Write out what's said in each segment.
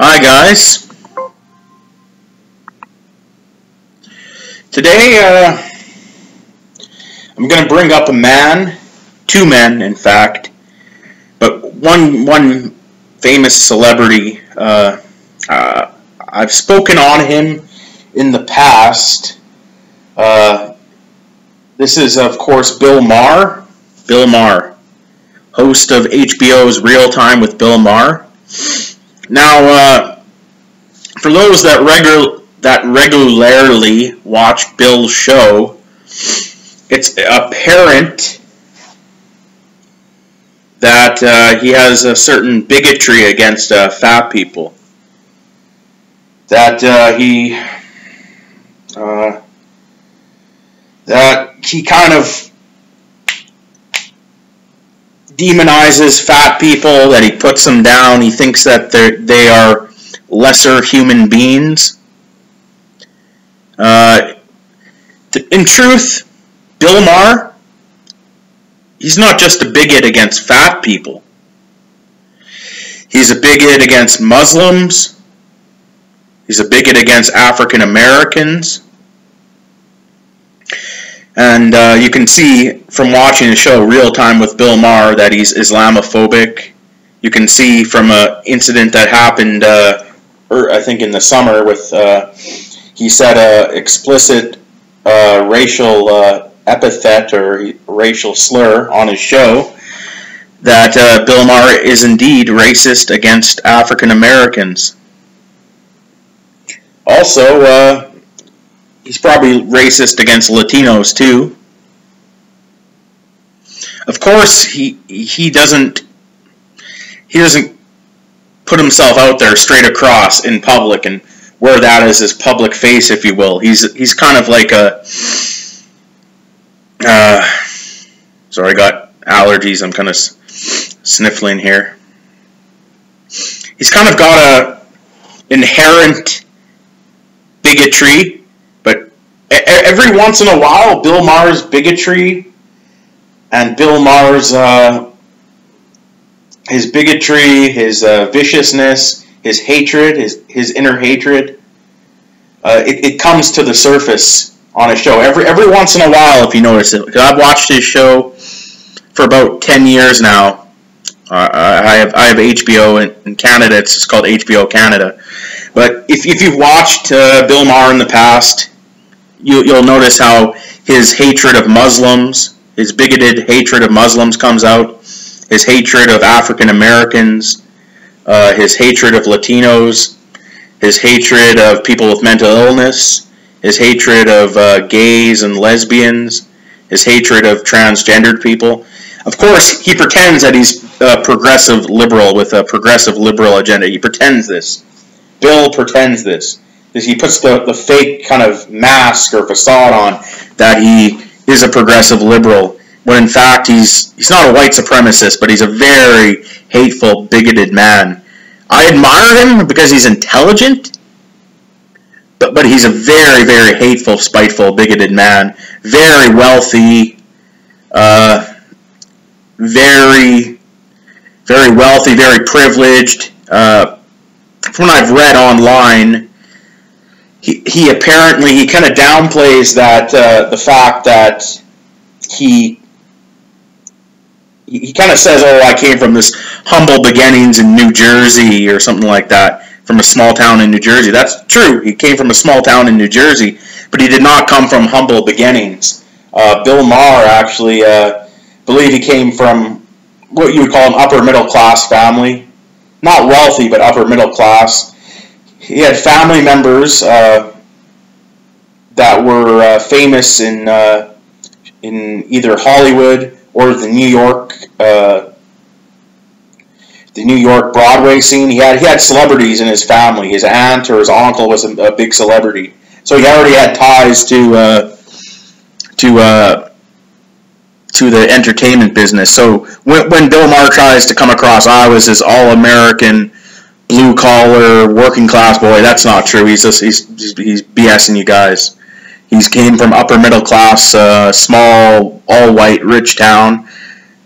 Hi guys. Today uh, I'm going to bring up a man, two men in fact, but one one famous celebrity. Uh, uh, I've spoken on him in the past. Uh, this is of course Bill Maher. Bill Maher, host of HBO's Real Time with Bill Maher. Now, uh, for those that regular that regularly watch Bill's show, it's apparent that uh, he has a certain bigotry against uh, fat people. That uh, he uh, that he kind of demonizes fat people, that he puts them down. He thinks that they are lesser human beings. Uh, in truth, Bill Maher, he's not just a bigot against fat people. He's a bigot against Muslims. He's a bigot against African Americans. And uh, you can see from watching the show Real Time with Bill Maher that he's Islamophobic. You can see from an incident that happened, uh, er, I think in the summer, with uh, he said a explicit uh, racial uh, epithet or racial slur on his show. That uh, Bill Maher is indeed racist against African Americans. Also, He's probably racist against Latinos too. Of course, he he doesn't he doesn't put himself out there straight across in public and wear that as his public face, if you will. He's he's kind of like a uh, sorry, I got allergies. I'm kind of sniffling here. He's kind of got a inherent bigotry every once in a while, Bill Maher's bigotry and Bill Maher's uh, his bigotry, his uh, viciousness, his hatred, his his inner hatred, uh, it, it comes to the surface on a show every every once in a while. If you notice it, because I've watched his show for about ten years now. Uh, I have I have HBO in, in Canada. It's, it's called HBO Canada. But if, if you've watched uh, Bill Maher in the past, you, you'll notice how his hatred of Muslims, his bigoted hatred of Muslims comes out, his hatred of African Americans, uh, his hatred of Latinos, his hatred of people with mental illness, his hatred of uh, gays and lesbians, his hatred of transgendered people. Of course, he pretends that he's a progressive liberal with a progressive liberal agenda. He pretends this. Bill pretends this is he puts the, the fake kind of mask or facade on that he is a progressive liberal when in fact he's he's not a white supremacist but he's a very hateful bigoted man. I admire him because he's intelligent but but he's a very very hateful spiteful bigoted man. Very wealthy uh, very very wealthy very privileged. Uh, from what i've read online he, he apparently he kind of downplays that uh, the fact that he he kind of says, "Oh, I came from this humble beginnings in New Jersey or something like that, from a small town in New Jersey." That's true. He came from a small town in New Jersey, but he did not come from humble beginnings. Uh, Bill Maher actually uh, believe he came from what you would call an upper middle class family, not wealthy, but upper middle class he had family members uh, that were uh, famous in uh, in either Hollywood or the New York uh, the New York Broadway scene. He had he had celebrities in his family. His aunt or his uncle was a, a big celebrity, so he already had ties to uh, to uh, to the entertainment business. So when, when Bill Maher tries to come across I was this all American blue collar working class boy. That's not true. He's just he's he's BSing you guys. He's came from upper middle class, uh, small, all white, rich town,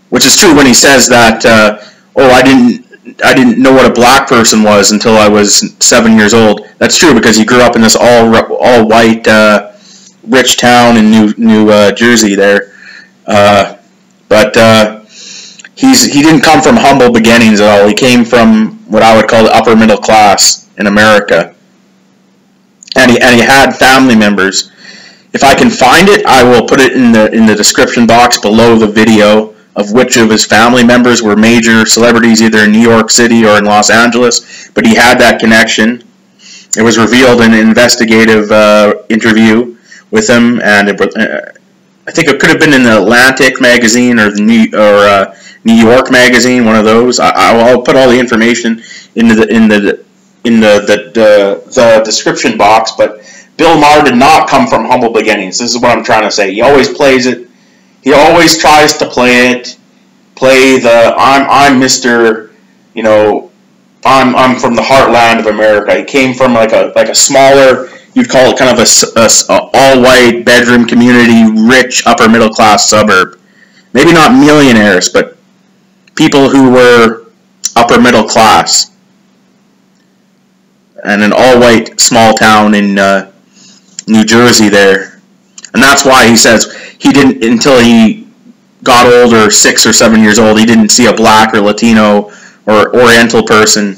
which is true when he says that. Uh, oh, I didn't I didn't know what a black person was until I was seven years old. That's true because he grew up in this all all white uh, rich town in New New uh, Jersey there. Uh, but uh, he's he didn't come from humble beginnings at all. He came from what I would call the upper middle class in America, and he and he had family members. If I can find it, I will put it in the in the description box below the video of which of his family members were major celebrities either in New York City or in Los Angeles. But he had that connection. It was revealed in an investigative uh, interview with him, and it, uh, I think it could have been in the Atlantic magazine or the New or uh, New York Magazine, one of those. I, will put all the information into the in the in the the, the, the description box. But Bill Maher did not come from humble beginnings. This is what I'm trying to say. He always plays it. He always tries to play it. Play the I'm I'm Mister, you know, I'm I'm from the heartland of America. He came from like a like a smaller you'd call it kind of a, a, a all white bedroom community, rich upper middle class suburb. Maybe not millionaires, but people who were upper middle class, and an all-white small town in uh, New Jersey there, and that's why he says he didn't until he got older, six or seven years old, he didn't see a black or Latino or Oriental person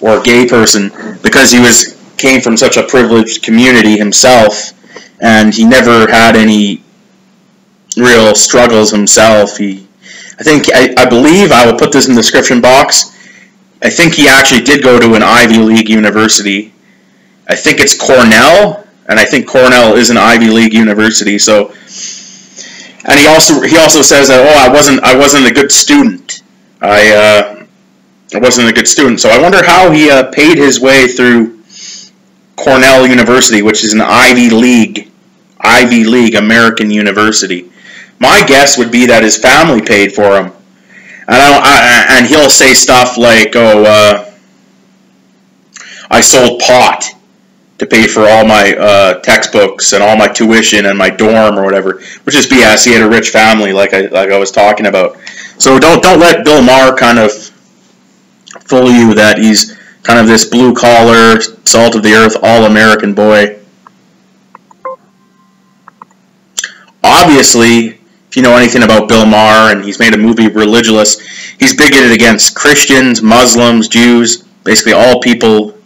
or gay person because he was came from such a privileged community himself, and he never had any real struggles himself. He I think I, I believe I will put this in the description box. I think he actually did go to an Ivy League university. I think it's Cornell, and I think Cornell is an Ivy League university. So, and he also he also says that oh I wasn't I wasn't a good student. I uh, I wasn't a good student. So I wonder how he uh, paid his way through Cornell University, which is an Ivy League Ivy League American university. My guess would be that his family paid for him. And, I, and he'll say stuff like, oh, uh, I sold pot to pay for all my uh, textbooks and all my tuition and my dorm or whatever, which is BS. He had a rich family, like I like I was talking about. So don't don't let Bill Maher kind of fool you that he's kind of this blue collar, salt of the earth, all American boy. Obviously, if you know anything about Bill Maher, and he's made a movie, Religulous, he's bigoted against Christians, Muslims, Jews, basically all people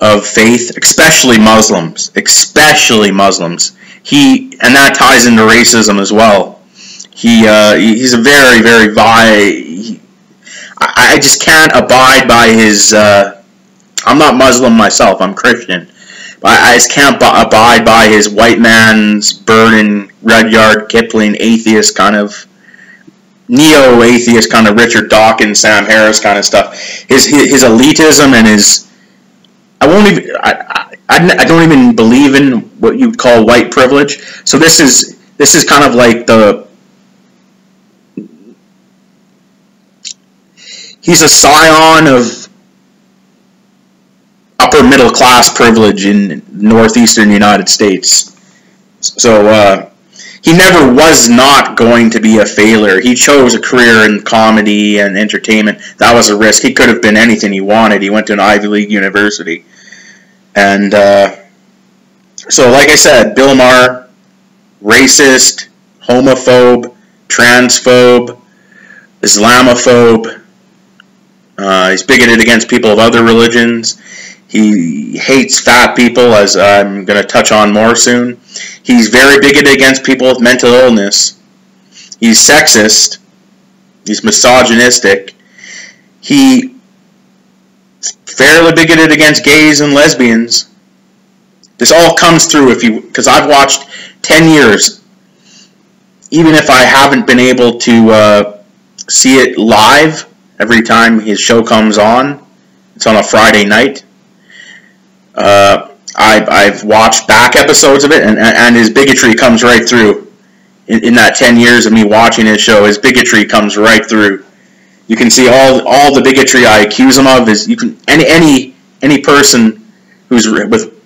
of faith, especially Muslims, especially Muslims. He and that ties into racism as well. He uh, he's a very very vi. I, I just can't abide by his. Uh, I'm not Muslim myself. I'm Christian, I, I just can't abide by his white man's burden, Rudyard Kipling, atheist kind of neo atheist kind of Richard Dawkins, Sam Harris kind of stuff. His his, his elitism and his I won't even I, I, I don't even believe in what you'd call white privilege. So this is this is kind of like the he's a scion of upper middle class privilege in northeastern United States. So uh, he never was not going to be a failure. He chose a career in comedy and entertainment. That was a risk. He could have been anything he wanted. He went to an Ivy League university. And uh, so, like I said, Bill Maher, racist, homophobe, transphobe, Islamophobe. Uh, he's bigoted against people of other religions. He hates fat people, as I'm going to touch on more soon. He's very bigoted against people with mental illness. He's sexist. He's misogynistic. He fairly bigoted against gays and lesbians. This all comes through if you because I've watched 10 years. Even if I haven't been able to uh, see it live every time his show comes on, it's on a Friday night. Uh, I've, I've watched back episodes of it, and, and his bigotry comes right through. In, in that 10 years of me watching his show, his bigotry comes right through. You can see all all the bigotry I accuse him of is you can any any any person who's with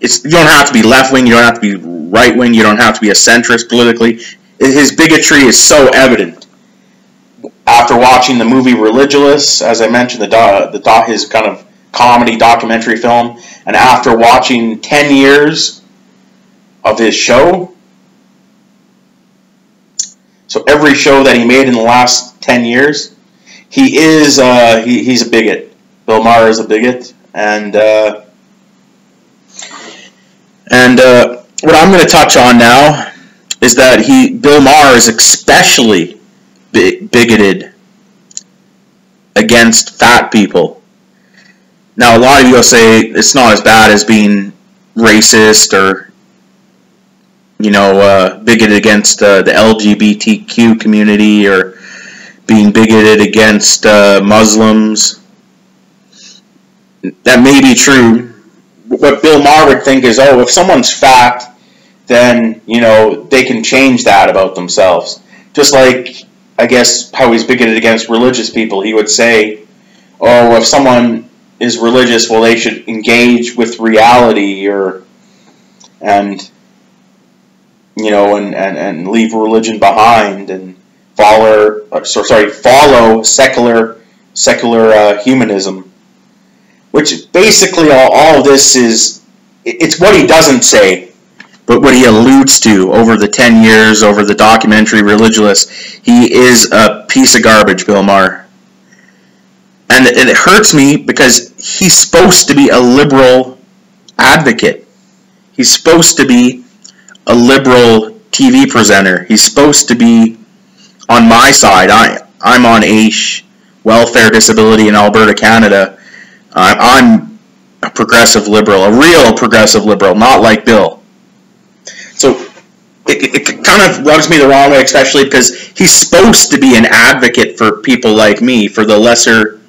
it's you don't have to be left wing, you don't have to be right wing, you don't have to be a centrist politically. His bigotry is so evident after watching the movie Religulous, as I mentioned, the the his kind of comedy documentary film, and after watching ten years of his show, so every show that he made in the last ten years, he is uh, he, he's a bigot. Bill Maher is a bigot, and uh, and uh, what I'm going to touch on now is that he Bill Maher is especially bigoted against fat people. Now, a lot of you will say it's not as bad as being racist or, you know, uh, bigoted against uh, the LGBTQ community or being bigoted against uh, Muslims. That may be true. What Bill Maher would think is, oh, if someone's fat, then, you know, they can change that about themselves. Just like I guess, how he's bigoted against religious people. He would say, oh, if someone is religious, well, they should engage with reality or, and, you know, and, and, and leave religion behind and follow, uh, sorry, follow secular, secular uh, humanism. Which basically all, all this is, it's what he doesn't say but what he alludes to over the 10 years, over the documentary Religulous, he is a piece of garbage, Bill Maher. And it hurts me because he's supposed to be a liberal advocate. He's supposed to be a liberal TV presenter. He's supposed to be on my side. I, I'm on AISH, welfare disability in Alberta, Canada. I'm a progressive liberal, a real progressive liberal, not like Bill. So it, it kind of rubs me the wrong way, especially because he's supposed to be an advocate for people like me, for the lesser,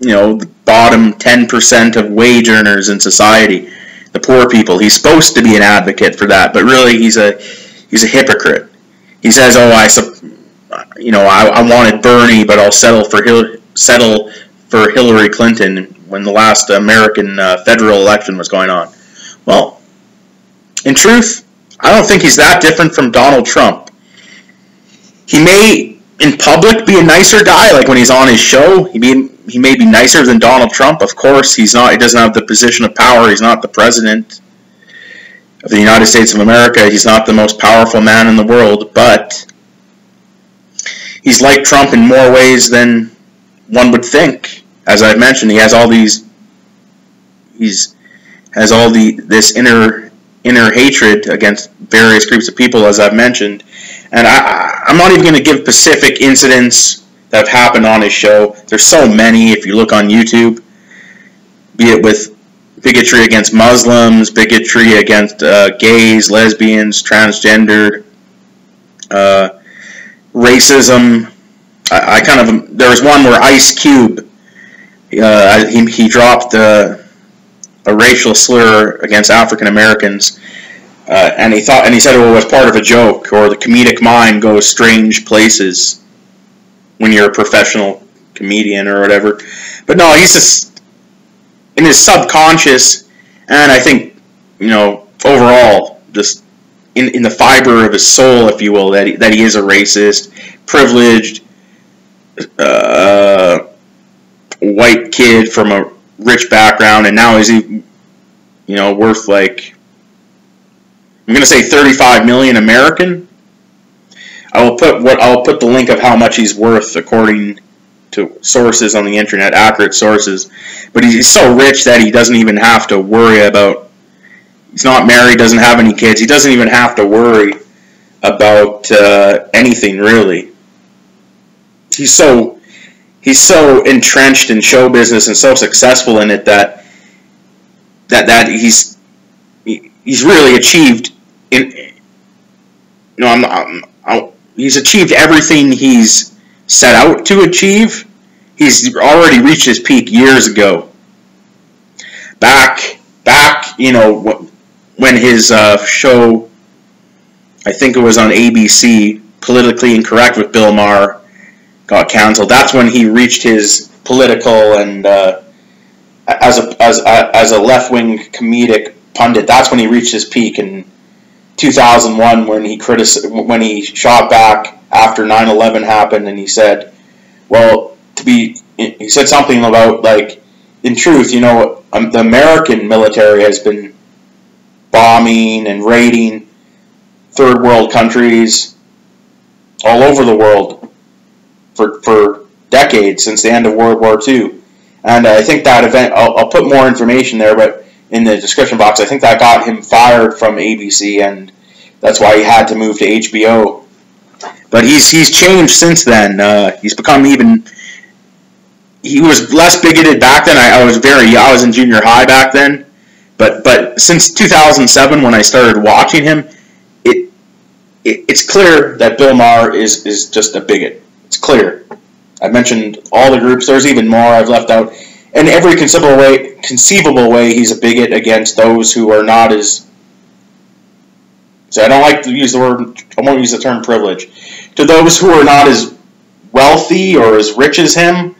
you know, the bottom 10% of wage earners in society, the poor people. He's supposed to be an advocate for that, but really he's a he's a hypocrite. He says, "Oh, I, you know, I, I wanted Bernie, but I'll settle for Hil- settle for Hillary Clinton when the last American uh, federal election was going on." Well, in truth, I don't think he's that different from Donald Trump. He may, in public, be a nicer guy, like when he's on his show. He be, he may be nicer than Donald Trump. Of course, he's not. He doesn't have the position of power. He's not the president of the United States of America. He's not the most powerful man in the world, but he's like Trump in more ways than one would think. As I've mentioned, he has all these. He's has all the this inner inner hatred against various groups of people, as I've mentioned. And I, I'm not even going to give specific incidents that have happened on his show. There's so many if you look on YouTube, be it with bigotry against Muslims, bigotry against uh, gays, lesbians, transgendered, uh, racism. I, I, kind of there was one where Ice Cube uh, he, he dropped uh, a racial slur against African Americans, uh, and he thought, and he said it was part of a joke, or the comedic mind goes strange places when you're a professional comedian or whatever. But no, he's just in his subconscious, and I think you know overall, just in, in the fiber of his soul, if you will, that he, that he is a racist, privileged, uh, white kid from a rich background, and now is he, you know, worth like I'm to say 35 million American. I will put what I'll put the link of how much he's worth according to sources on the internet, accurate sources. But he's so rich that he doesn't even have to worry about. He's not married, doesn't have any kids. He doesn't even have to worry about uh, anything really. He's so he's so entrenched in show business and so successful in it that that that he's he's really achieved in you know I'm, I'm, he's achieved everything he's set out to achieve he's already reached his peak years ago back back you know when his uh, show I think it was on ABC politically incorrect with Bill Maher got canceled. That's when he reached his political and uh, as a as a, as a left wing comedic pundit. That's when he reached his peak, and 2001 when he criticized when he shot back after 9/11 happened and he said, "Well, to be," he said something about like, in truth, you know, um, the American military has been bombing and raiding third world countries all over the world for for decades since the end of World War II. And I think that event, I'll, I'll put more information there, but in the description box, I think that got him fired from ABC, and that's why he had to move to HBO. But he's he's changed since then. Uh, he's become even. He was less bigoted back then. I, I was very I was in junior high back then, but but since 2007 when I started watching him, it, it it's clear that Bill Maher is is just a bigot. It's clear. I've mentioned all the groups. There's even more I've left out. In every conceivable way, conceivable way, he's a bigot against those who are not as. So I don't like to use the word. I won't use the term privilege. To those who are not as wealthy or as rich as him,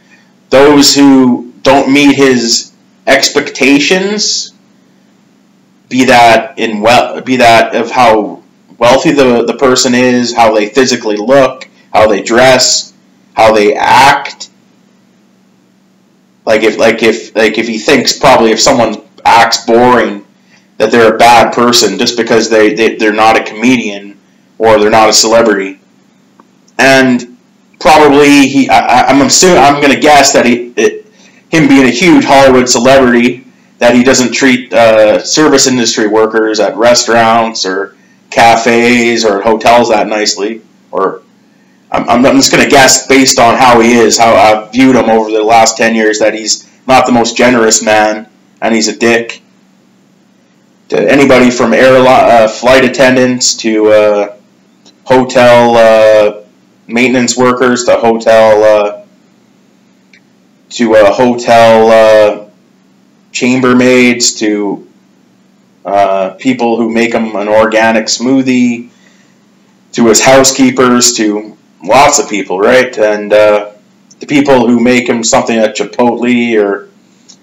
those who don't meet his expectations, be that in well, be that of how wealthy the, the person is, how they physically look, how they dress, how they act. Like if like if like if he thinks probably if someone acts boring that they're a bad person just because they, they they're not a comedian or they're not a celebrity. And probably he I, I'm assuming I'm gonna guess that he it, him being a huge Hollywood celebrity that he doesn't treat uh, service industry workers at restaurants or cafes or hotels that nicely or I'm, I'm just going to guess based on how he is, how I've viewed him over the last 10 years, that he's not the most generous man and he's a dick. To anybody from airline, uh, flight attendants to uh, hotel uh, maintenance workers to hotel uh, to uh, hotel uh, chambermaids to people who make him an organic smoothie to his housekeepers to lots of people, right? And uh, the people who make him something at Chipotle or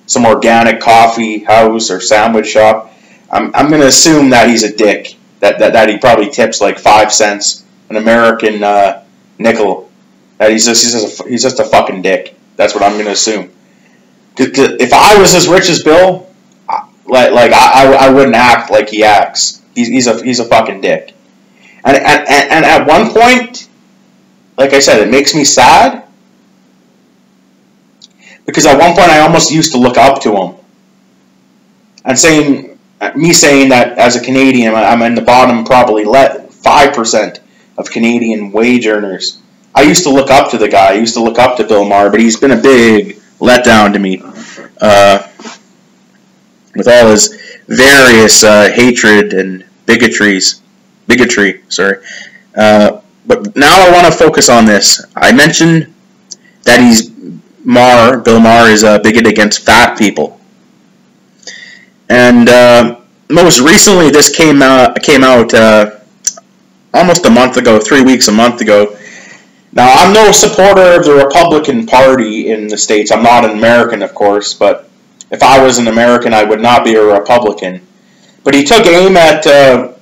some organic coffee house or sandwich shop, I'm, I'm going to assume that he's a dick. That, that, that he probably tips like five cents, an American uh, nickel. That he's just, he's, just a, he's just a fucking dick. That's what I'm going to assume. If I was as rich as Bill, like, like I, I wouldn't act like he acts. He's, he's, a, he's a fucking dick. And, and, and at one point, like I said, it makes me sad because at one point I almost used to look up to him. And saying, me saying that as a Canadian, I'm in the bottom probably let five percent of Canadian wage earners. I used to look up to the guy. I used to look up to Bill Maher, but he's been a big letdown to me. Uh, with all his various uh, hatred and bigotries, bigotry, sorry. Uh, but now I want to focus on this. I mentioned that he's Maher, Bill Maher is a bigot against fat people. And uh, most recently, this came out, came out uh, almost a month ago, three weeks, a month ago. Now, I'm no supporter of the Republican Party in the States. I'm not an American, of course, but if I was an American, I would not be a Republican. But he took aim at uh,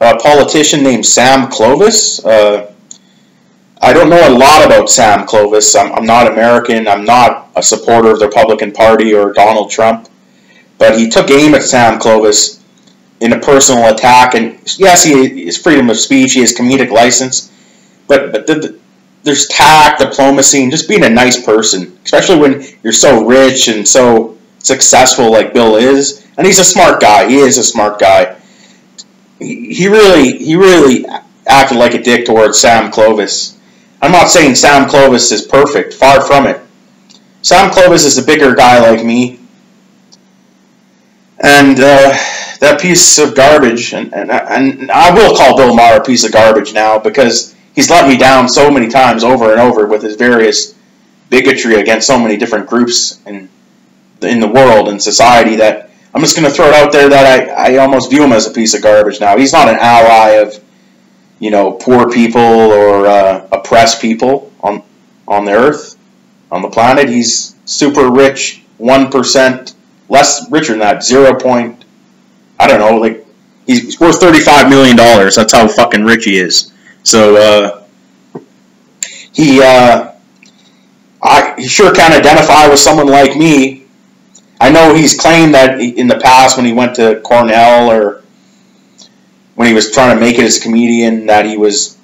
a politician named Sam Clovis. Uh, I don't know a lot about Sam Clovis. I'm, I'm, not American. I'm not a supporter of the Republican Party or Donald Trump. But he took aim at Sam Clovis in a personal attack. And yes, he is freedom of speech. He has comedic license. But, but the, the, there's tact, diplomacy, and just being a nice person, especially when you're so rich and so successful like Bill is. And he's a smart guy. He is a smart guy he really he really acted like a dick towards Sam Clovis. I'm not saying Sam Clovis is perfect, far from it. Sam Clovis is a bigger guy like me, and uh, that piece of garbage, and, and and I will call Bill Maher a piece of garbage now because he's let me down so many times over and over with his various bigotry against so many different groups in in the world and society that I'm just going to throw it out there that I, I almost view him as a piece of garbage now. He's not an ally of, you know, poor people or uh, oppressed people on on the earth, on the planet. He's super rich, one percent less richer than that, zero point, I don't know, like He's worth thirty-five million dollars. That's how fucking rich he is. So uh, he, uh, I, he sure can identify with someone like me. I know he's claimed that in the past when he went to Cornell or when he was trying to make it as a comedian that he was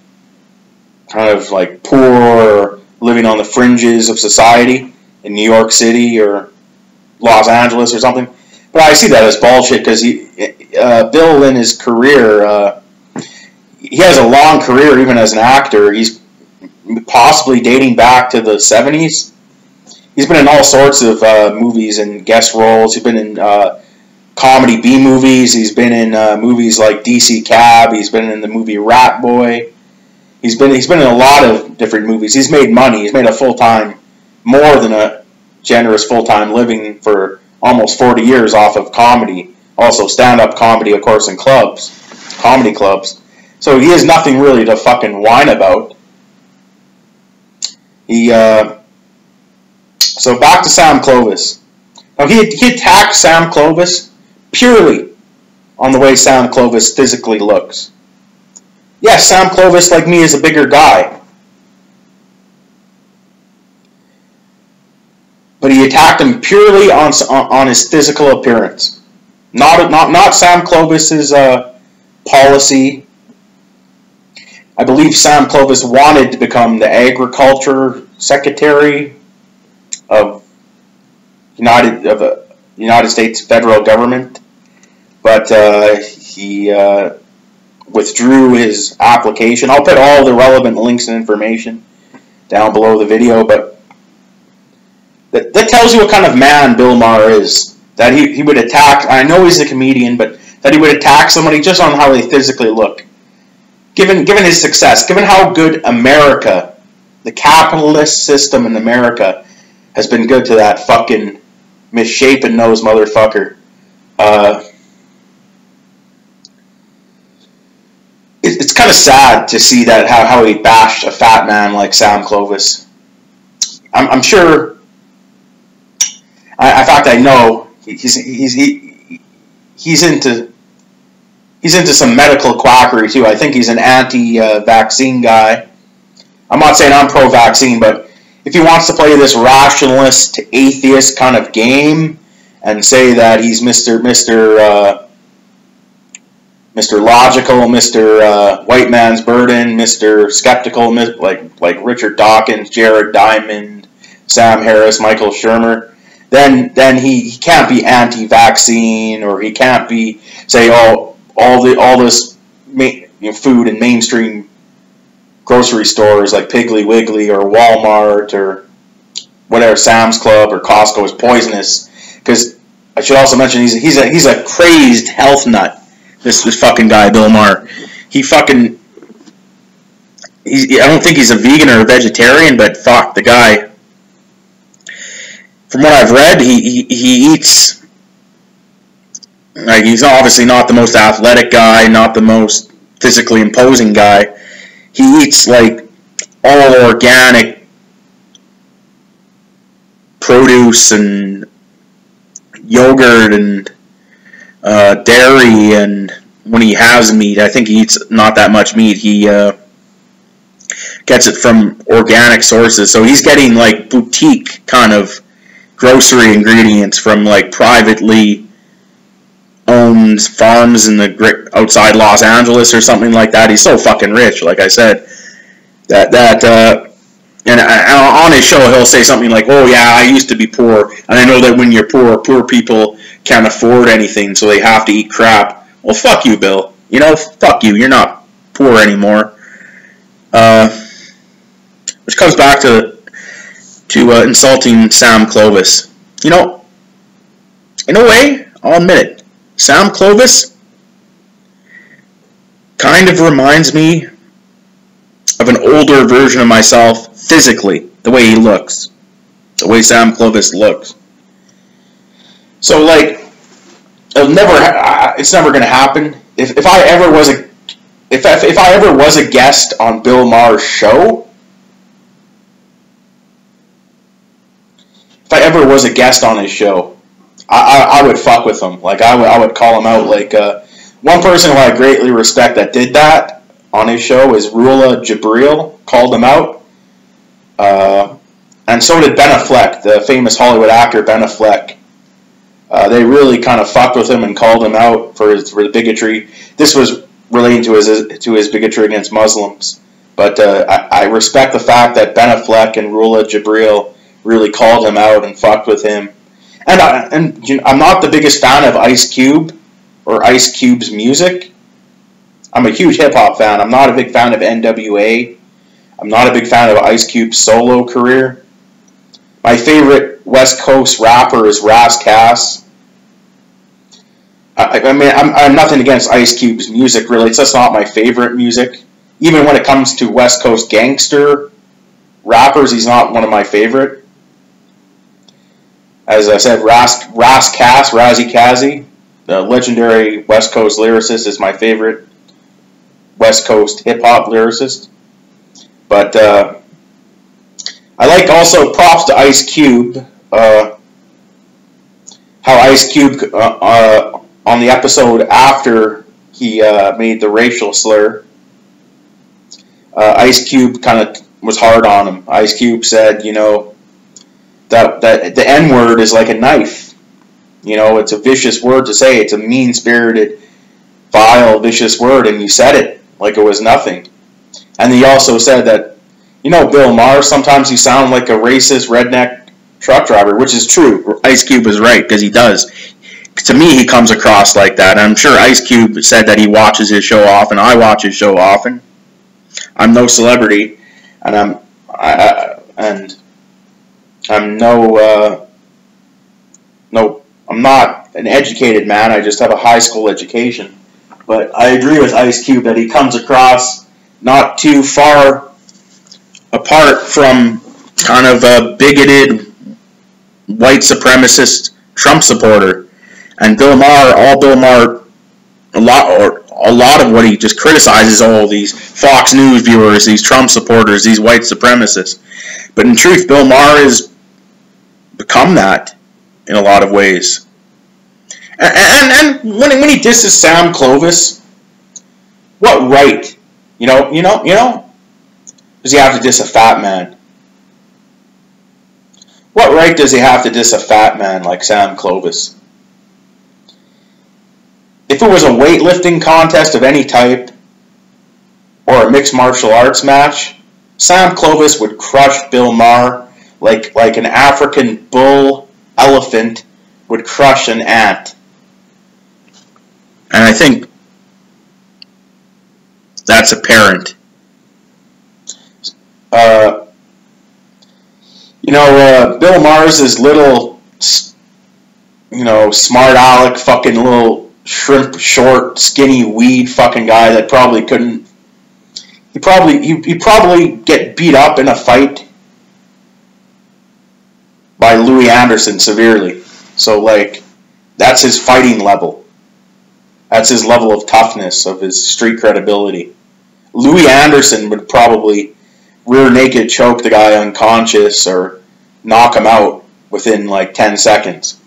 kind of like poor or living on the fringes of society in New York City or Los Angeles or something. But I see that as bullshit because he, uh, Bill, in his career, uh, he has a long career even as an actor. He's possibly dating back to the '70s. He's been in all sorts of uh, movies and guest roles. He's been in uh, comedy B movies. He's been in uh, movies like DC Cab. He's been in the movie Rat Boy. He's been he's been in a lot of different movies. He's made money. He's made a full time, more than a generous full time living for almost 40 years off of comedy. Also stand up comedy, of course, in clubs, comedy clubs. So he has nothing really to fucking whine about. He uh, so back to Sam Clovis. Now he he attacked Sam Clovis purely on the way Sam Clovis physically looks. Yes, Sam Clovis, like me, is a bigger guy. But he attacked him purely on, on his physical appearance. Not, not, not Sam Clovis's uh, policy. I believe Sam Clovis wanted to become the agriculture secretary of United of the United States federal government, but uh, he uh, withdrew his application. I'll put all the relevant links and information down below the video, but that, that tells you what kind of man Bill Maher is. That he, he would attack, I know he's a comedian, but that he would attack somebody just on how they physically look. Given, given his success, given how good America, the capitalist system in America, has been good to that fucking misshapen nose motherfucker. Uh, it's kind of sad to see that how, how he bashed a fat man like Sam Clovis. I'm, I'm sure. I, in fact, I know he's he's he, he's into he's into some medical quackery too. I think he's an anti-vaccine guy. I'm not saying I'm pro-vaccine, but if he wants to play this rationalist atheist kind of game and say that he's Mister Mister uh, Mr. Logical, Mr. Uh, White Man's Burden, Mr. Skeptical, like like Richard Dawkins, Jared Diamond, Sam Harris, Michael Shermer, then then he, he can't be anti-vaccine or he can't be say oh all the all this you know, food and mainstream grocery stores like Piggly Wiggly or Walmart or whatever Sam's Club or Costco is poisonous because I should also mention he's he's a he's a crazed health nut this this fucking guy, Bill Maher. He fucking. He's, I don't think he's a vegan or a vegetarian, but fuck the guy. From what I've read, he he, he eats. Like he's obviously not the most athletic guy, not the most physically imposing guy. He eats like all organic produce and yogurt and uh, dairy and when he has meat, I think he eats not that much meat. He uh, gets it from organic sources, so he's getting like boutique kind of grocery ingredients from like privately owned farms in the outside Los Angeles or something like that. He's so fucking rich, like I said. That that uh, and on his show he'll say something like, "Oh yeah, I used to be poor, and I know that when you're poor, poor people can't afford anything, so they have to eat crap. Well, fuck you, Bill. You know, fuck you. You're not poor anymore. Uh, which comes back to to uh, insulting Sam Clovis. You know, in a way, I'll admit it. Sam Clovis kind of reminds me of an older version of myself physically, the way he looks, the way Sam Clovis looks. So like, it'll never. Uh, it's never going to happen. If, if I ever was a if I, if I ever was a guest on Bill Maher's show, if I ever was a guest on his show, I, I, I would fuck with him. Like I would I would call him out like, uh, one person who I greatly respect that did that on his show is Rula Jebreal, called him out. Uh, and so did Ben Affleck, the famous Hollywood actor Ben Affleck. Uh, they really kind of fucked with him and called him out for his for the bigotry. This was relating to his to his bigotry against Muslims. But uh, I, I, respect the fact that Ben Affleck and Rula Jebreal really called him out and fucked with him. And I, and you know, I'm not the biggest fan of Ice Cube or Ice Cube's music. I'm a huge hip hop fan. I'm not a big fan of NWA. I'm not a big fan of Ice Cube's solo career. My favorite West Coast rapper is Ras Kass. I, I mean, I'm, I'm nothing against Ice Cube's music, really. It's just not my favorite music. Even when it comes to West Coast gangster rappers, he's not one of my favorite. As I said, Ras, Ras Kass, Razzy Kazi, the legendary West Coast lyricist, is my favorite West Coast hip hop lyricist. But uh, I like also props to Ice Cube. Uh, how Ice Cube uh, uh on the episode after he uh, made the racial slur, uh, Ice Cube kind of was hard on him. Ice Cube said, you know, that that the N word is like a knife. You know, it's a vicious word to say. It's a mean spirited, vile, vicious word, and you said it like it was nothing. And he also said that, you know, Bill Maher, sometimes you sound like a racist redneck truck driver, which is true. Ice Cube is right because he does. To me, he comes across like that. I'm sure Ice Cube said that he watches his show often. I watch his show often. I'm no celebrity, and I'm I, and I'm no uh, no I'm not an educated man. I just have a high school education. But I agree with Ice Cube that he comes across not too far apart from kind of a bigoted white supremacist Trump supporter. And Bill Maher, all Bill Maher, a lot or a lot of what he just criticizes all these Fox News viewers, these Trump supporters, these white supremacists. But in truth, Bill Maher has become that in a lot of ways. And, and, and when, when he disses Sam Clovis, what right, you know, you know, you know, does he have to diss a fat man? What right does he have to diss a fat man like Sam Clovis? If it was a weightlifting contest of any type, or a mixed martial arts match, Sam Clovis would crush Bill Maher like, like an African bull elephant would crush an ant. And I think that's apparent. Uh, you know, uh, Bill Maher's is little, you know, smart aleck, fucking little shrimp short, skinny weed fucking guy that probably couldn't. He probably he he probably get beat up in a fight by Louie Anderson severely. So like, that's his fighting level. That's his level of toughness, of his street credibility. Louie Anderson would probably rear naked choke the guy unconscious or knock him out within like 10 seconds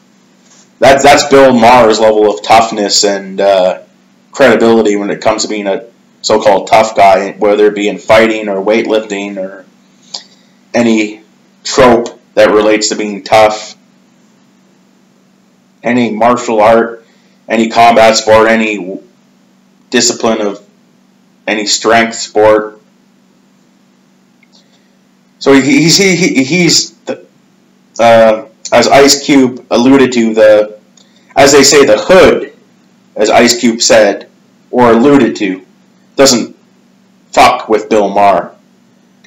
that's that's Bill Maher's level of toughness and uh, credibility when it comes to being a so-called tough guy, whether it be in fighting or weightlifting or any trope that relates to being tough, any martial art, any combat sport, any discipline of any strength sport. So he's he, he's the, uh, as Ice Cube alluded to, the as they say, the hood, as Ice Cube said or alluded to, doesn't fuck with Bill Maher.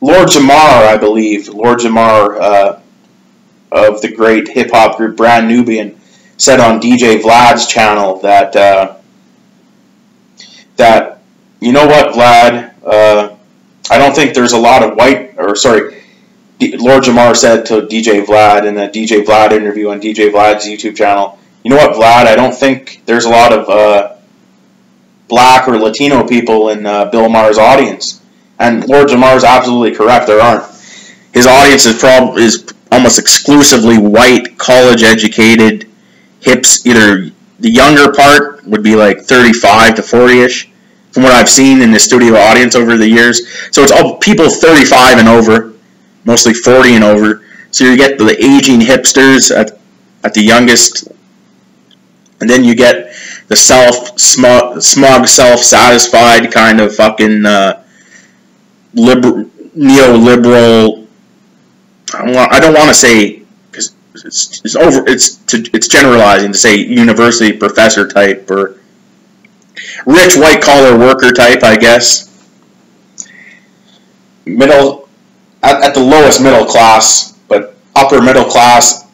Lord Jamar, I believe, Lord Jamar uh, of the great hip hop group Brand Nubian, said on DJ Vlad's channel that uh, that you know what, Vlad, uh, I don't think there's a lot of white or sorry Lord Jamar said to DJ Vlad in a DJ Vlad interview on DJ Vlad's YouTube channel, you know what, Vlad, I don't think there's a lot of uh, black or Latino people in uh, Bill Maher's audience. And Lord Jamar is absolutely correct, there aren't. His audience is, probably is almost exclusively white, college educated, hips, either the younger part would be like 35 to 40 ish, from what I've seen in the studio audience over the years. So it's all people 35 and over, mostly 40 and over. So you get the aging hipsters at at the youngest, and then you get the self smug, smug self-satisfied kind of fucking uh, liber, neoliberal. I don't want, to say it's, it's over. It's to, it's generalizing to say university professor type or rich white collar worker type, I guess. Middle at, at the lowest middle class, but upper middle class,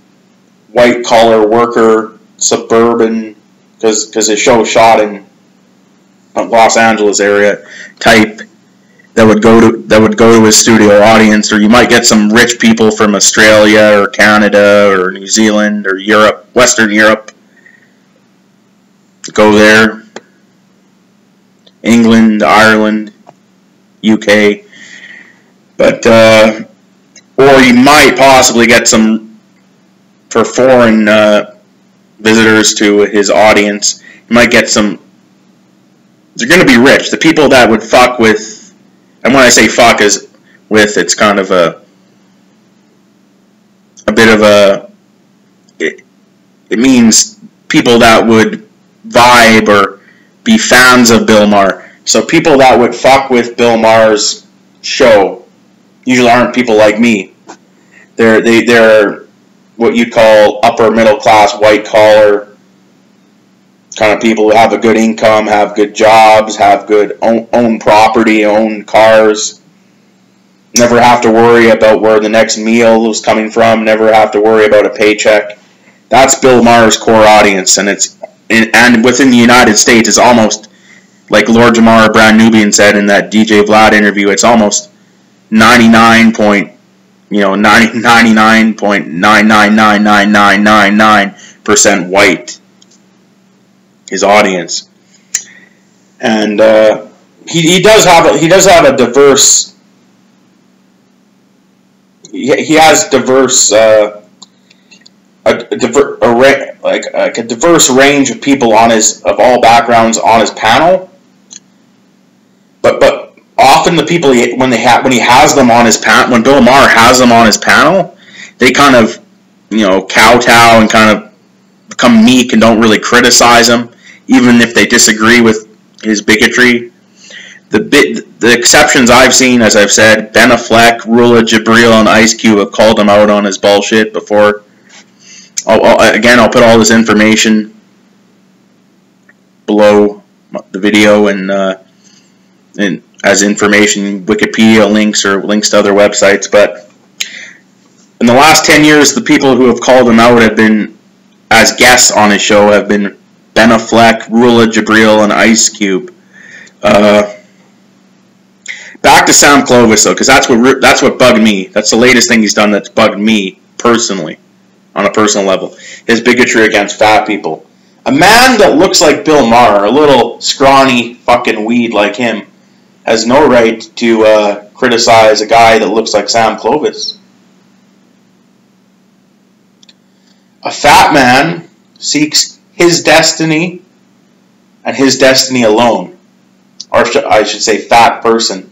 white collar worker, suburban because because the show shot in Los Angeles area type that would go to that would go to his studio audience, or you might get some rich people from Australia or Canada or New Zealand or Europe, Western Europe, go there. England, Ireland, UK, but uh, or you might possibly get some for foreign uh, visitors to his audience. You might get some. They're going to be rich. The people that would fuck with, and when I say fuck is with, it's kind of a a bit of a. It, it means people that would vibe or be fans of Bill Maher. So people that would fuck with Bill Maher's show usually aren't people like me. They're they they're what you'd call upper middle class, white collar kind of people who have a good income, have good jobs, have good own, own property, own cars. Never have to worry about where the next meal is coming from. Never have to worry about a paycheck. That's Bill Maher's core audience, and it's and within the United States, it's almost like Lord Jamar Brand Nubian said in that DJ Vlad interview. It's almost ninety nine point you know, 99.9999999% white, his audience. And uh, he, he does have a, he does have a diverse he, he has diverse uh, a, a diver, a, like, like a diverse range of people on his of all backgrounds on his panel. But but often the people he, when they have when he has them on his panel when Bill Maher has them on his panel, they kind of you know kowtow and kind of become meek and don't really criticize him, even if they disagree with his bigotry. The bit the exceptions I've seen, as I've said, Ben Affleck, Rula Jebreal, and Ice Cube have called him out on his bullshit before. I'll, I'll, again, I'll put all this information below the video and uh, and as information, Wikipedia links or links to other websites. But in the last 10 years, the people who have called him out have been, as guests on his show, have been Ben Affleck, Rula Jebreal, and Ice Cube. Uh, back to Sam Clovis, though, because that's what that's what bugged me. That's the latest thing he's done that's bugged me personally, on a personal level. His bigotry against fat people. A man that looks like Bill Maher, a little scrawny fucking weed like him, has no right to uh, criticize a guy that looks like Sam Clovis. A fat man seeks his destiny and his destiny alone. Or I should say, fat person.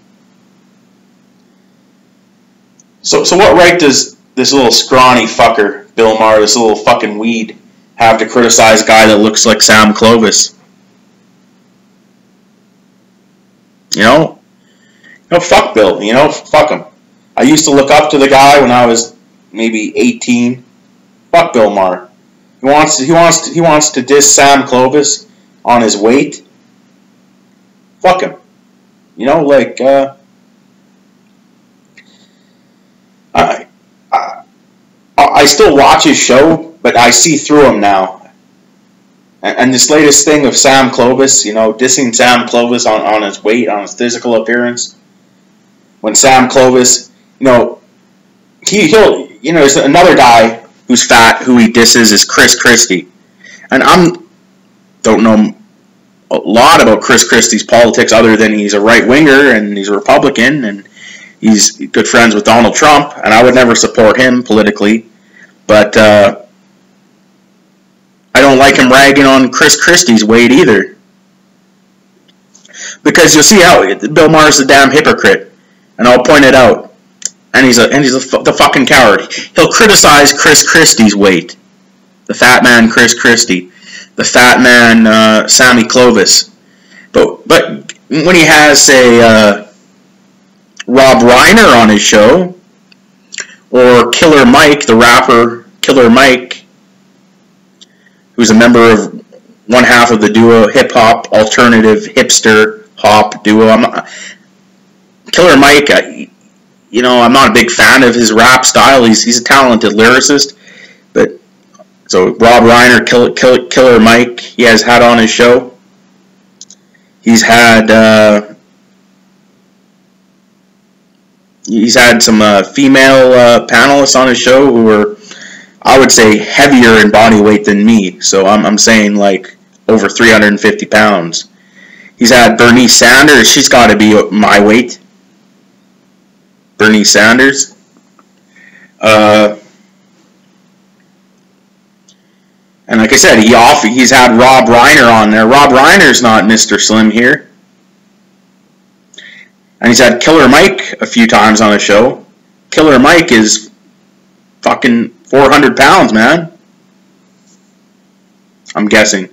So, so what right does this little scrawny fucker, Bill Maher, this little fucking weed, have to criticize a guy that looks like Sam Clovis? You know, you know, fuck Bill. You know, fuck him. I used to look up to the guy when I was maybe 18. Fuck Bill Maher. He wants to, he wants to, he wants to diss Sam Clovis on his weight. Fuck him. You know, like uh, I, I I still watch his show, but I see through him now. And, this latest thing of Sam Clovis, you know, dissing Sam Clovis on, on his weight, on his physical appearance. When Sam Clovis, you know, he, he'll, you know, there's another guy who's fat who he disses is Chris Christie. And I'm, don't know a lot about Chris Christie's politics other than he's a right winger and he's a Republican and he's good friends with Donald Trump. And I would never support him politically. But, uh, I don't like him ragging on Chris Christie's weight either. Because you'll see how Bill Maher's a damn hypocrite, and I'll point it out. And he's a and he's a, the fucking coward. He'll criticize Chris Christie's weight, the fat man Chris Christie, the fat man uh, Sammy Clovis. But but when he has say uh, Rob Reiner on his show, or Killer Mike, the rapper Killer Mike, who's a member of one half of the duo hip hop alternative hipster hop duo. Killer Mike. I, you know, I'm not a big fan of his rap style. He's he's a talented lyricist, but so Rob Reiner, Killer, Killer, Killer Mike, he has had on his show. He's had uh, he's had some uh, female uh, panelists on his show who are, I would say, heavier in body weight than me. So I'm, I'm saying like over 350 pounds. He's had Bernice Sanders. She's got to be my weight. Bernie Sanders. Uh, and like I said, he off he's had Rob Reiner on there. Rob Reiner's not Mr. Slim here. And he's had Killer Mike a few times on the show. Killer Mike is fucking 400 pounds, man. I'm guessing.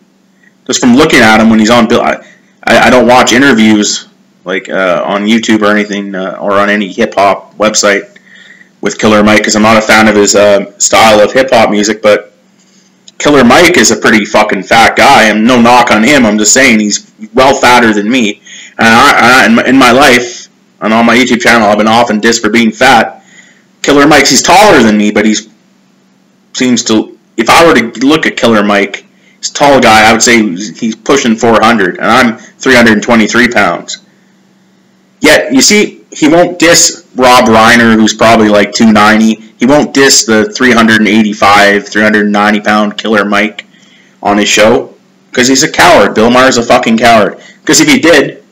Just from looking at him when he's on Bill. I, I, I don't watch interviews like uh, on YouTube or anything uh, or on any hip hop website with Killer Mike because I'm not a fan of his uh, style of hip hop music. But Killer Mike is a pretty fucking fat guy. and no knock on him. I'm just saying he's well fatter than me. And I, I, in, my, life, and on my YouTube channel, I've been often dissed for being fat. Killer Mike's he's taller than me, but he's seems to. If I were to look at Killer Mike, he's tall guy. I would say he's pushing 400, and I'm 323 pounds. Yet you see, he won't diss Rob Reiner, who's probably like 290. He won't diss the 385, 390 pound Killer Mike on his show because he's a coward. Bill Maher's a fucking coward. Because if he did,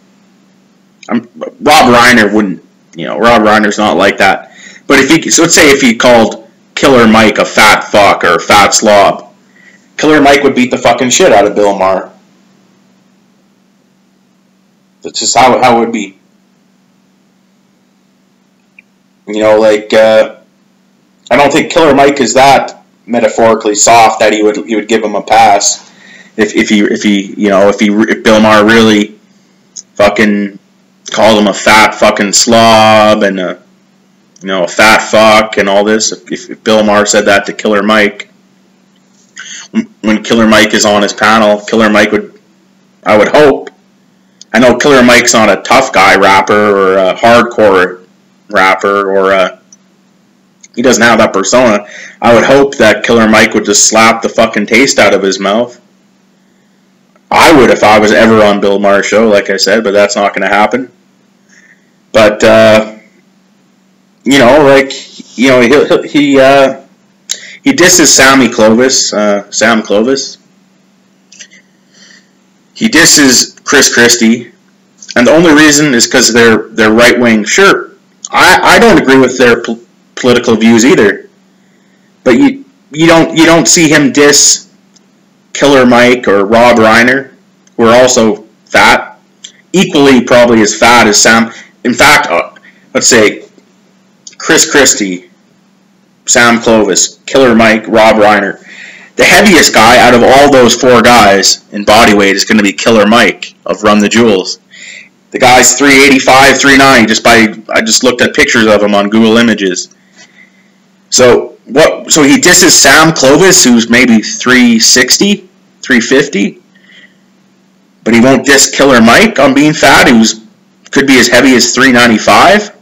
I'm, Rob Reiner wouldn't, you know, Rob Reiner's not like that. But if he, so let's say if he called Killer Mike a fat fuck or a fat slob, Killer Mike would beat the fucking shit out of Bill Maher. That's just how, how it would be. You know, like, uh, I don't think Killer Mike is that metaphorically soft that he would he would give him a pass if, if he if he you know if he if Bill Maher really fucking called him a fat fucking slob and a you know a fat fuck and all this. If, if Bill Maher said that to Killer Mike, when Killer Mike is on his panel, Killer Mike would, I would hope. I know Killer Mike's not a tough guy rapper or a hardcore rapper or a, he doesn't have that persona. I would hope that Killer Mike would just slap the fucking taste out of his mouth. I would if I was ever on Bill Maher's show, like I said, but that's not going to happen. But uh, you know, like you know, he he uh, he disses Sammy Clovis, uh, Sam Clovis. He disses Chris Christie, and the only reason is because they're they're right wing. Sure, I, I don't agree with their po- political views either, but you you don't you don't see him diss Killer Mike or Rob Reiner, who are also fat, equally probably as fat as Sam. In fact, uh, let's say Chris Christie, Sam Clovis, Killer Mike, Rob Reiner. The heaviest guy out of all those four guys in body weight is going to be Killer Mike of Run the Jewels. The guy's 385, 390 just by I just looked at pictures of him on Google Images. So what so he disses Sam Clovis who's maybe 360, 350, but he won't diss Killer Mike on being fat who's could be as heavy as 395.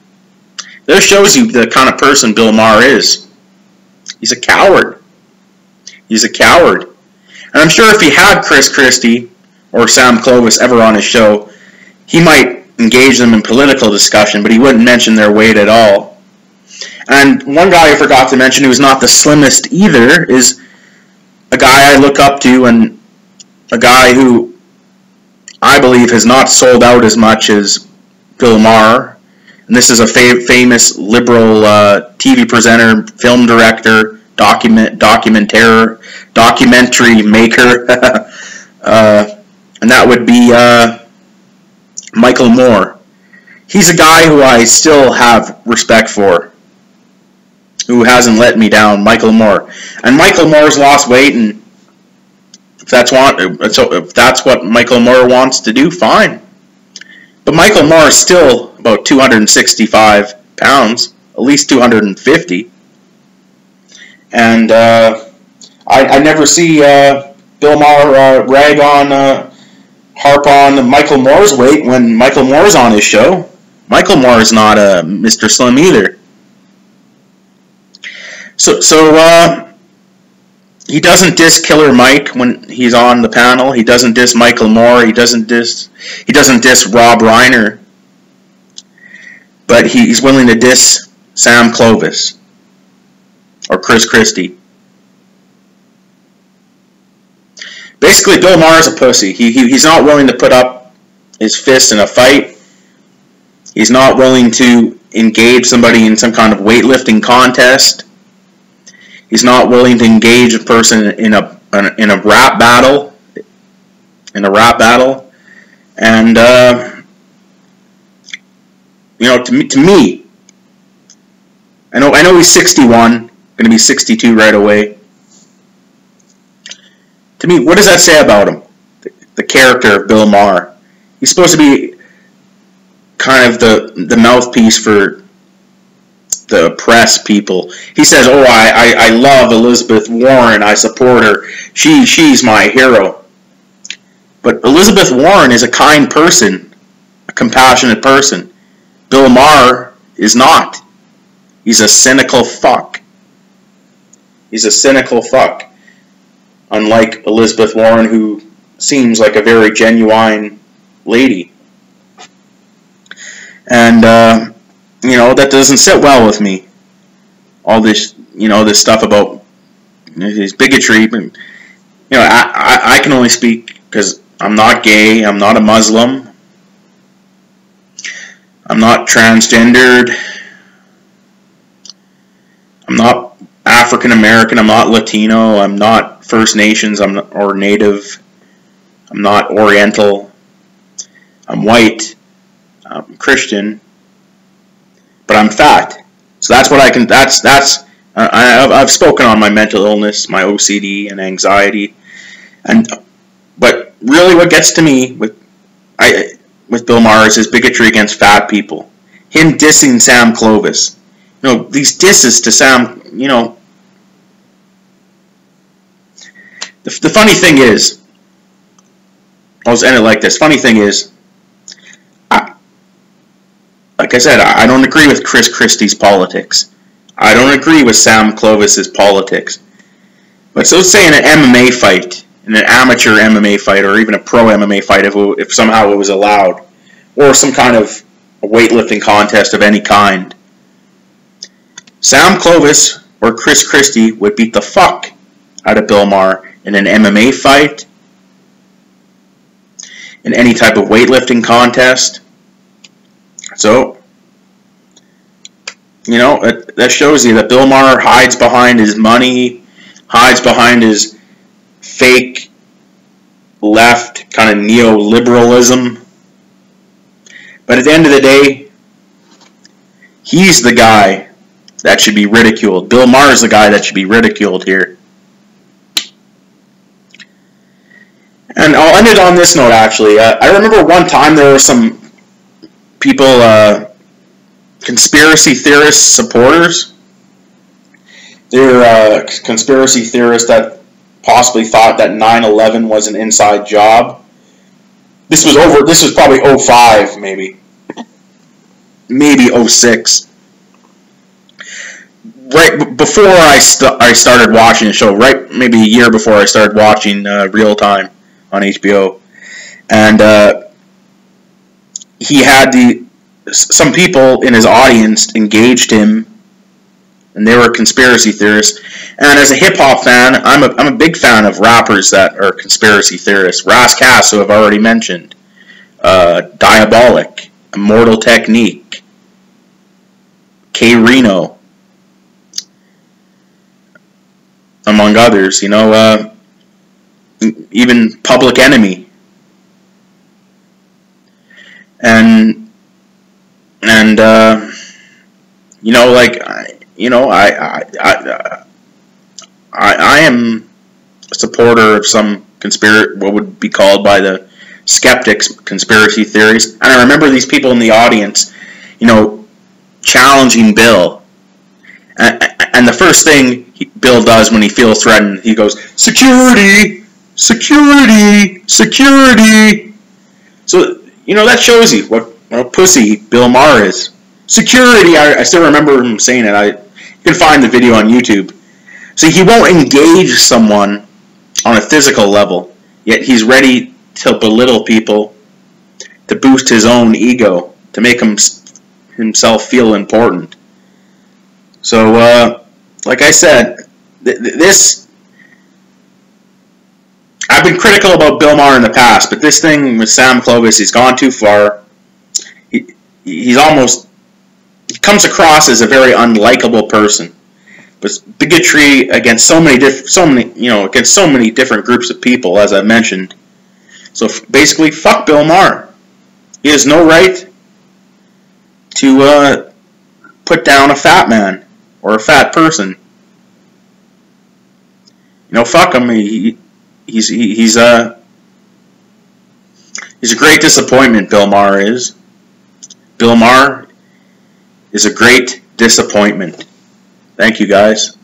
That shows you the kind of person Bill Maher is. He's a coward. He's a coward. And I'm sure if he had Chris Christie or Sam Clovis ever on his show, he might engage them in political discussion, but he wouldn't mention their weight at all. And one guy I forgot to mention who's not the slimmest either is a guy I look up to and a guy who I believe has not sold out as much as Bill Maher. And this is a fa- famous liberal uh, TV presenter, film director, document documentary documentary maker, uh, and that would be uh, Michael Moore. He's a guy who I still have respect for, who hasn't let me down. Michael Moore, and Michael Moore's lost weight, and if that's want if that's what Michael Moore wants to do, fine. But Michael Moore is still about 265 pounds, at least 250. And uh, I, I, never see uh, Bill Maher uh, rag on, uh, harp on Michael Moore's weight when Michael Moore's on his show. Michael Moore is not a uh, Mr. Slim either. So, so uh, he doesn't diss Killer Mike when he's on the panel. He doesn't diss Michael Moore. He doesn't diss he doesn't diss Rob Reiner. But he's willing to diss Sam Clovis or Chris Christie. Basically, Bill Maher is a pussy. He, he, he's not willing to put up his fist in a fight. He's not willing to engage somebody in some kind of weightlifting contest. He's not willing to engage a person in a in a rap battle, in a rap battle, and uh, you know, to me, to me, I know I know he's 61, going to be 62 right away. To me, what does that say about him? The, the character of Bill Maher. He's supposed to be kind of the the mouthpiece for the press people. He says, "Oh, I, I, I love Elizabeth Warren. I support her. She she's my hero." But Elizabeth Warren is a kind person, a compassionate person. Bill Maher is not. He's a cynical fuck. He's a cynical fuck. Unlike Elizabeth Warren, who seems like a very genuine lady. And uh, you know, that doesn't sit well with me. All this, you know, this stuff about his bigotry. And, you know, I, I, I can only speak because I'm not gay, I'm not a Muslim, I'm not transgendered, I'm not African American, I'm not Latino, I'm not First Nations, I'm or Native, I'm not Oriental, I'm white, I'm Christian, but I'm fat. So that's what I can. That's that's. I, I've spoken on my mental illness, my OCD and anxiety, and but really, what gets to me with I with Bill Maher is his bigotry against fat people. Him dissing Sam Clovis. You know these disses to Sam. You know. The, the funny thing is, I'll end it like this. Funny thing is, like I said, I don't agree with Chris Christie's politics. I don't agree with Sam Clovis's politics. But so say in an MMA fight, in an amateur MMA fight, or even a pro MMA fight, if, if somehow it was allowed, or some kind of weightlifting contest of any kind, Sam Clovis or Chris Christie would beat the fuck out of Bill Maher in an MMA fight, in any type of weightlifting contest. So, you know, that shows you that Bill Maher hides behind his money, hides behind his fake left kind of neoliberalism. But at the end of the day, he's the guy that should be ridiculed. Bill Maher is the guy that should be ridiculed here. And I'll end it on this note, actually. Uh, I remember one time there were some people, uh, conspiracy theorist supporters. They're uh, conspiracy theorists that possibly thought that 9/11 was an inside job. This was over. This was probably 05, maybe, maybe 06. Right before I st- I started watching the show, right maybe a year before I started watching uh, Real Time on HBO, and uh, he had the some people in his audience engaged him and they were conspiracy theorists. And as a hip hop fan, I'm a, I'm a big fan of rappers that are conspiracy theorists. Ras Kass, who I've already mentioned, uh, Diabolic, Immortal Technique, K Rino, among others. You know, uh, even Public Enemy, and and uh, you know, like you know, I I I, I, I am a supporter of some conspiracy, what would be called by the skeptics conspiracy theories. And I remember these people in the audience, you know, challenging Bill. And, and the first thing Bill does when he feels threatened, he goes, "Security, security, security." So you know that shows you what, a pussy Bill Maher is. Security. I, I still remember him saying it. I you can find the video on YouTube. So he won't engage someone on a physical level, yet he's ready to belittle people to boost his own ego, to make him himself feel important. So, uh, like I said, th- this I've been critical about Bill Maher in the past, but this thing with Sam Clovis, he's gone too far. He, he's almost he comes across as a very unlikable person. But bigotry against so many different, so many, you know, against so many different groups of people, as I mentioned. So basically, fuck Bill Maher. He has no right to uh, put down a fat man or a fat person. You know, fuck him. He, he's he, he's a uh, he's a great disappointment. Bill Maher is. Bill Maher is a great disappointment. Thank you, guys.